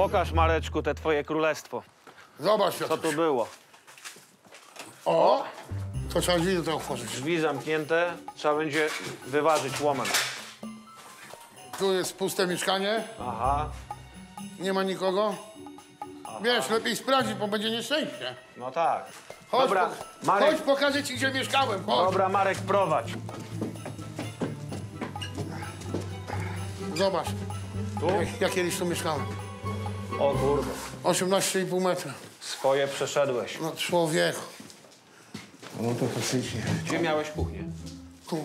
Pokaż, Mareczku, te twoje królestwo. Zobacz, Co tu było? O! To trzeba drzwi do tego otworzyć. Drzwi zamknięte, trzeba będzie wyważyć łomem. Tu jest puste mieszkanie, Aha, nie ma nikogo. Wiesz, lepiej sprawdzić, bo będzie nieszczęście. no tak. Chodź, Dobra, po- Marek, chodź pokażę ci, gdzie mieszkałem. Chodź. dobra, Marek, prowadź. Zobacz, Tu? jak ja kiedyś tu mieszkałem. O kurde, 18,5 metra. swoje przeszedłeś. No człowieku. No to faktycznie. Gdzie miałeś kuchnię? Tu.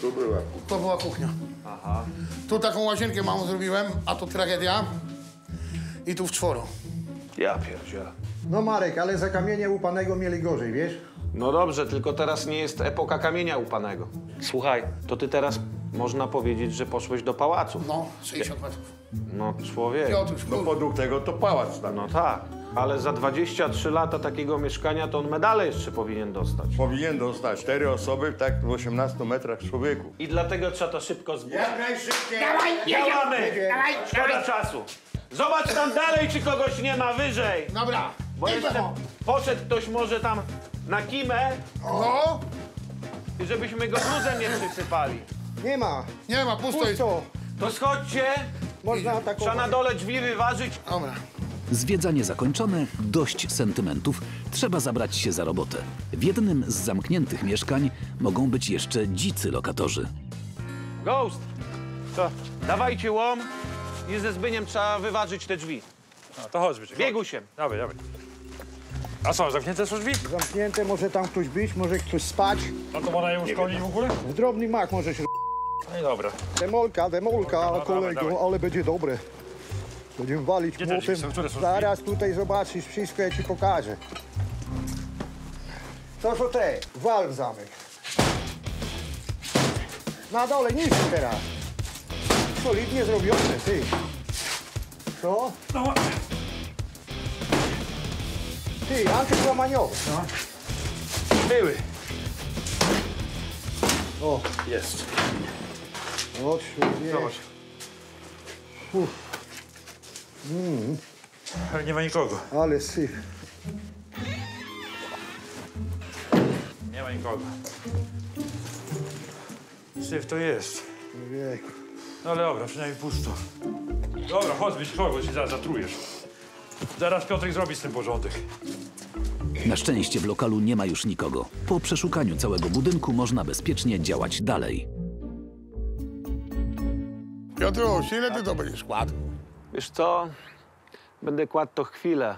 Tu była. To była kuchnia. Aha. Tu taką łazienkę małą zrobiłem, a to tragedia. I tu w czworo. Ja pierdzielę. No Marek, ale za kamienia upanego mieli gorzej, wiesz? No dobrze, tylko teraz nie jest epoka kamienia upanego. Słuchaj, to ty teraz można powiedzieć, że poszłeś do pałacu. No, 60 metrów. No człowiek. Piotruś, No podług tego to pałac tam. No tak, ale za 23 lata takiego mieszkania to on medale jeszcze powinien dostać. Powinien dostać cztery osoby tak w 18 metrach człowieku. I dlatego trzeba to szybko zbudować. Jak najszybciej! Działamy! Szkoda czasu. Zobacz tam dalej, czy kogoś nie ma wyżej. Dobra. Bo jeszcze poszedł ktoś może tam na kimę, No, żebyśmy go gruzem nie przysypali. Nie ma. nie ma, pusto jest. Pusto. To schodźcie, Można trzeba na dole drzwi wyważyć. Dobra. Zwiedzanie zakończone, dość sentymentów, trzeba zabrać się za robotę. W jednym z zamkniętych mieszkań mogą być jeszcze dzicy lokatorzy. Ghost, co? Dawajcie łom i ze Zbyniem trzeba wyważyć te drzwi. No to chodź, Zbyszek. Biegusiem. Dawaj, dawaj. A co, zamknięte są drzwi? Zamknięte, może tam ktoś być, może ktoś spać. No to można je uszkolnić w ogóle? W drobny mak możesz... No i dobra. Demolka, demolka, Dobra, kolego, dawaj. ale będzie dobre. Będziemy walić Gdzie te młotem. drzwi są? Które są Zaraz tutaj zobaczysz wszystko, ja ci pokażę. Co są te? Wal w zamek. Na dole nic teraz. Solidnie zrobione, ty. Co? No, Ty, antykłamaniowy. były. O, Jest. O. Zobacz. Ale nie ma nikogo. Ale syf. Nie ma nikogo. Syf to jest. Człowieku. No ale dobra, przynajmniej pusto. Dobra, chodź, chodź, bo się zaraz zatrujesz. Zaraz Piotrek zrobi z tym porządek. Na szczęście w lokalu nie ma już nikogo. Po przeszukaniu całego budynku można bezpiecznie działać dalej. Piotruś, ile ty to będziesz kładł? Wiesz co? Będę kładł to chwilę.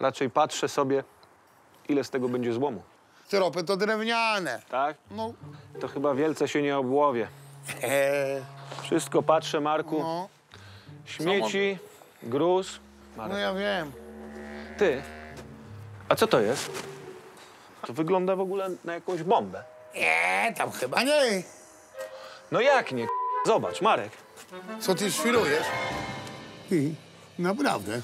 Raczej patrzę sobie, ile z tego będzie złomu. Tyropy to drewniane. Tak? No. To chyba wielce się nie obłowie. Eee, Wszystko patrzę, Marku. no. Śmieci, gruz. No ja wiem. Ty, a co to jest? To wygląda w ogóle na jakąś bombę. Nie, tam chyba nie. No jak nie? Zobacz, Marek. Co ty świrujesz? I naprawdę.